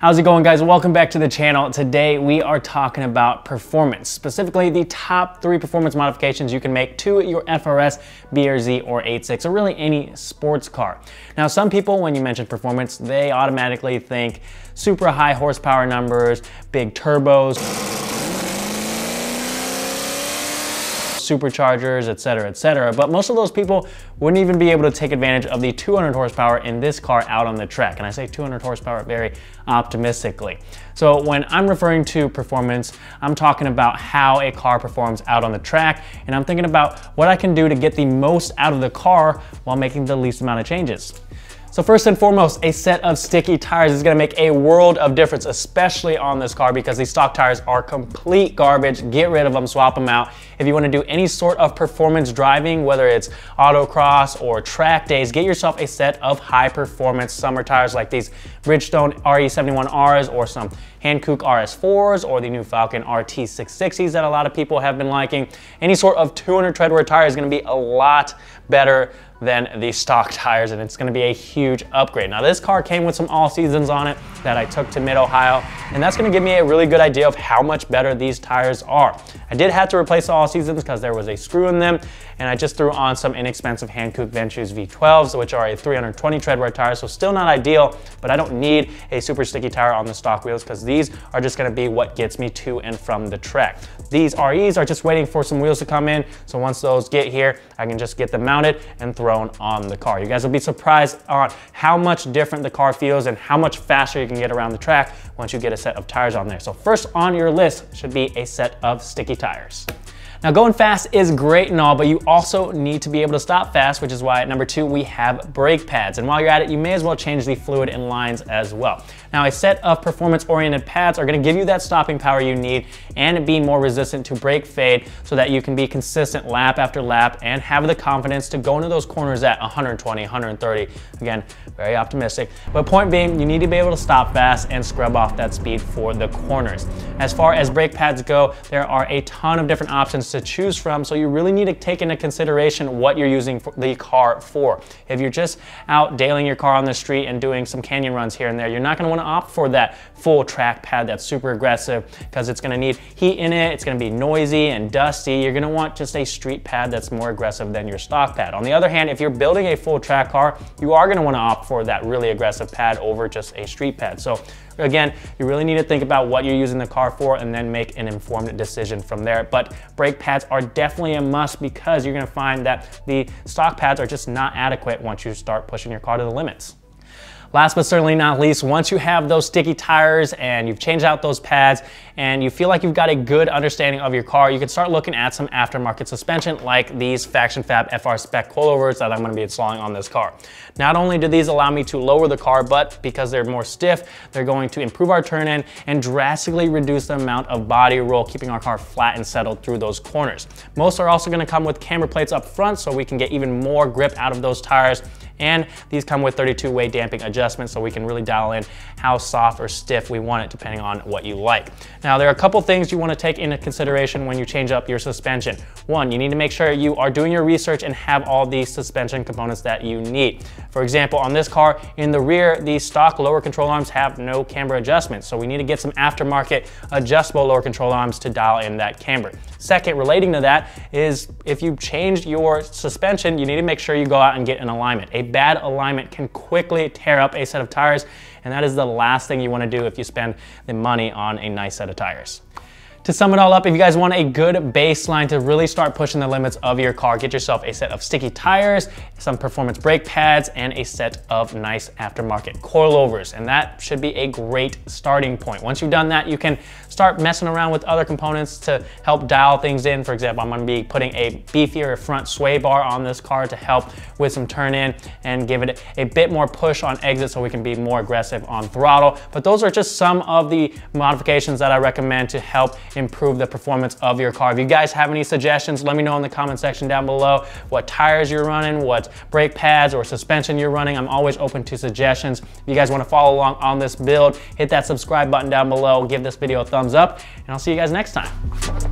How's it going guys? Welcome back to the channel. Today we are talking about performance, specifically the top three performance modifications you can make to your FRS, BRZ, or 86, or really any sports car. Now some people, when you mention performance, they automatically think super high horsepower numbers, big turbos, superchargers, etc., etc. But most of those people wouldn't even be able to take advantage of the 200 horsepower in this car out on the track. And I say 200 horsepower very optimistically. So when I'm referring to performance, I'm talking about how a car performs out on the track, and I'm thinking about what I can do to get the most out of the car while making the least amount of changes. So first and foremost, a set of sticky tires is gonna make a world of difference, especially on this car because these stock tires are complete garbage. Get rid of them, swap them out. If you wanna do any sort of performance driving, whether it's autocross or track days, get yourself a set of high performance summer tires like these Bridgestone RE71Rs or some Hankook RS4s or the new Falken RT660s that a lot of people have been liking. Any sort of 200 treadwear tire is gonna be a lot better than the stock tires and it's gonna be a huge upgrade. Now this car came with some all seasons on it that I took to mid-Ohio and that's gonna give me a really good idea of how much better these tires are. I did have to replace all seasons because there was a screw in them and I just threw on some inexpensive Hankook Ventus V12s which are a 320 treadwear tire so still not ideal but I don't need a super sticky tire on the stock wheels because these are just gonna be what gets me to and from the track. These REs are just waiting for some wheels to come in so once those get here I can just get them mounted and thrown on the car. You guys will be surprised on how much different the car feels and how much faster you can get around the track once you get a set of tires on there. So first on your list should be a set of sticky tires. Now going fast is great and all, but you also need to be able to stop fast, which is why at number two, we have brake pads. And while you're at it, you may as well change the fluid and lines as well. Now a set of performance-oriented pads are gonna give you that stopping power you need and be more resistant to brake fade so that you can be consistent lap after lap and have the confidence to go into those corners at 120, 130. Again, very optimistic. But point being, you need to be able to stop fast and scrub off that speed for the corners. As far as brake pads go, there are a ton of different to choose from, so you really need to take into consideration what you're using the car for. If you're just out dailing your car on the street and doing some canyon runs here and there, you're not gonna wanna opt for that full track pad that's super aggressive because it's gonna need heat in it, it's gonna be noisy and dusty. You're gonna want just a street pad that's more aggressive than your stock pad. On the other hand, if you're building a full track car, you are gonna wanna opt for that really aggressive pad over just a street pad. So Again, you really need to think about what you're using the car for and then make an informed decision from there. But brake pads are definitely a must because you're gonna find that the stock pads are just not adequate once you start pushing your car to the limits. Last but certainly not least, once you have those sticky tires and you've changed out those pads and you feel like you've got a good understanding of your car, you can start looking at some aftermarket suspension like these Faction Fab FR Spec coilovers that I'm gonna be installing on this car. Not only do these allow me to lower the car, but because they're more stiff, they're going to improve our turn in and drastically reduce the amount of body roll, keeping our car flat and settled through those corners. Most are also gonna come with camber plates up front so we can get even more grip out of those tires and these come with 32 way damping adjustments so we can really dial in how soft or stiff we want it depending on what you like. Now there are a couple things you wanna take into consideration when you change up your suspension. One, you need to make sure you are doing your research and have all the suspension components that you need. For example, on this car, in the rear, the stock lower control arms have no camber adjustments. So we need to get some aftermarket adjustable lower control arms to dial in that camber. Second, relating to that is if you change your suspension, you need to make sure you go out and get an alignment. A bad alignment can quickly tear up a set of tires, and that is the last thing you wanna do if you spend the money on a nice set of tires. To sum it all up, if you guys want a good baseline to really start pushing the limits of your car, get yourself a set of sticky tires, some performance brake pads, and a set of nice aftermarket coilovers. And that should be a great starting point. Once you've done that, you can start messing around with other components to help dial things in. For example, I'm gonna be putting a beefier front sway bar on this car to help with some turn in and give it a bit more push on exit so we can be more aggressive on throttle. But those are just some of the modifications that I recommend to help improve the performance of your car. If you guys have any suggestions, let me know in the comment section down below what tires you're running, what brake pads or suspension you're running. I'm always open to suggestions. If you guys wanna follow along on this build, hit that subscribe button down below, give this video a thumbs up, and I'll see you guys next time.